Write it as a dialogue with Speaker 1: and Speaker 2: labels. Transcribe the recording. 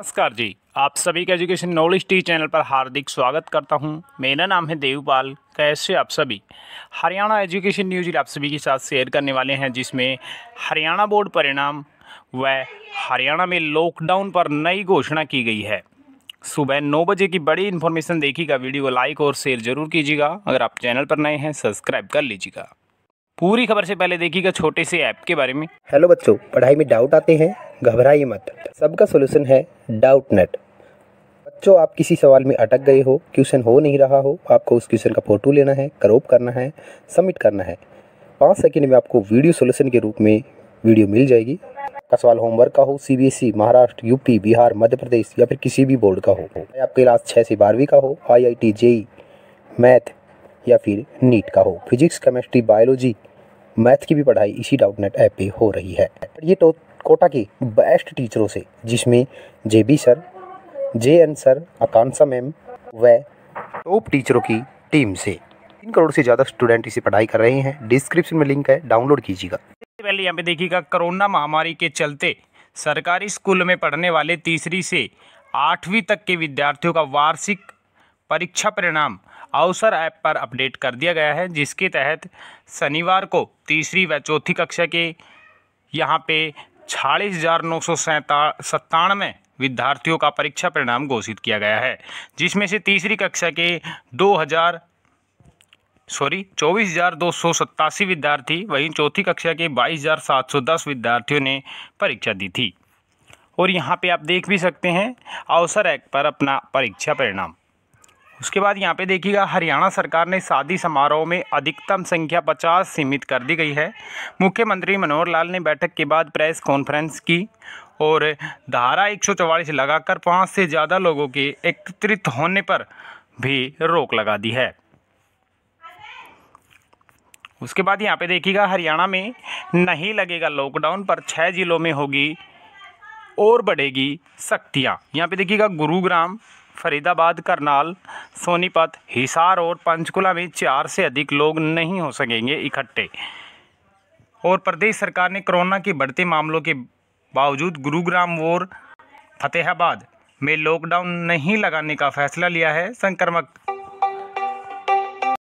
Speaker 1: नमस्कार जी। आप सभी का एजुकेशन नॉलेज टी चैनल पर हार्दिक स्वागत करता हूँ। मेरा नाम है देवपाल। कैसे आप सभी? हरियाणा एजुकेशन न्यूज़ आप सभी के साथ शेयर करने वाले हैं, जिसमें हरियाणा बोर्ड परिणाम व हरियाणा में लॉकडाउन पर नई घोषणा की गई है। सुबह नौ बजे की बड़ी इन्फॉर्मेशन देखिएगा, वीडियो को लाइक और शेयर ज़रूर कीजिएगा। अगर आप चैनल पर नए हैं सब्सक्राइब कर लीजिएगा। पूरी खबर से पहले देखिएगा छोटे से ऐप के बारे में।
Speaker 2: हेलो बच्चों, पढ़ाई में डाउट आते हैं? घबराइए मत। सबका सोल्यूशन है डाउट नेट बच्चों, आप किसी सवाल में अटक गए हो क्वेश्चन हो नहीं रहा हो, आपको उस क्वेश्चन का फ़ोटो लेना है, क्रॉप करना है सबमिट करना है। पाँच सेकेंड में आपको वीडियो सोल्यूशन के रूप में वीडियो मिल जाएगी। का सवाल होमवर्क का हो सीबीएसई महाराष्ट्र यूपी बिहार, मध्य प्रदेश या फिर किसी भी बोर्ड का हो। आपके क्लास छः से बारहवीं का हो I I T JEE math या फिर नीट का हो। फिजिक्स केमिस्ट्री बायोलॉजी मैथ की भी पढ़ाई इसी डाउट नेट ऐप पे हो रही है। ये तो कोटा के बेस्ट टीचरों से, जिसमें J B sir J N sir Akanksha ma'am व टॉप टीचरों की टीम से। तीन करोड़ से ज़्यादा स्टूडेंट इसे पढ़ाई कर रहे हैं। डिस्क्रिप्शन में लिंक है डाउनलोड कीजिएगा।
Speaker 1: पहले यहाँ पे देखिएगा, कोरोना महामारी के चलते सरकारी स्कूल में पढ़ने वाले तीसरी से आठवीं तक के विद्यार्थियों का वार्षिक परीक्षा परिणाम अवसर ऐप पर अपडेट कर दिया गया है, जिसके तहत शनिवार को तीसरी व चौथी कक्षा के यहाँ पे छियालीस हज़ार नौ सौ सत्तानवे विद्यार्थियों का परीक्षा परिणाम घोषित किया गया है, जिसमें से तीसरी कक्षा के दो हज़ार, सॉरी, चौबीस हज़ार दो सौ सत्तासी विद्यार्थी वहीं चौथी कक्षा के बाईस हज़ार सात सौ दस विद्यार्थियों ने परीक्षा दी थी। और यहाँ पे आप देख भी सकते हैं, अवसर ऐप पर अपना परीक्षा परिणाम। उसके बाद यहाँ पे देखिएगा, हरियाणा सरकार ने शादी समारोह में अधिकतम संख्या 50 सीमित कर दी गई है। मुख्यमंत्री मनोहर लाल ने बैठक के बाद प्रेस कॉन्फ्रेंस की और धारा एक सौ चौवालीस लगाकर पाँच से ज़्यादा लोगों के एकत्रित होने पर भी रोक लगा दी है। उसके बाद यहाँ पे देखिएगा, हरियाणा में नहीं लगेगा लॉकडाउन पर छः जिलों में होगी और बढ़ेगी सख्तियाँ। यहाँ पे देखिएगा, गुरुग्राम फरीदाबाद, करनाल, सोनीपत, हिसार और पंचकुला में चार से अधिक लोग नहीं हो सकेंगे इकट्ठे। और प्रदेश सरकार ने कोरोना के बढ़ते मामलों के बावजूद गुरुग्राम और फतेहाबाद में लॉकडाउन नहीं लगाने का फैसला लिया है। संक्रमक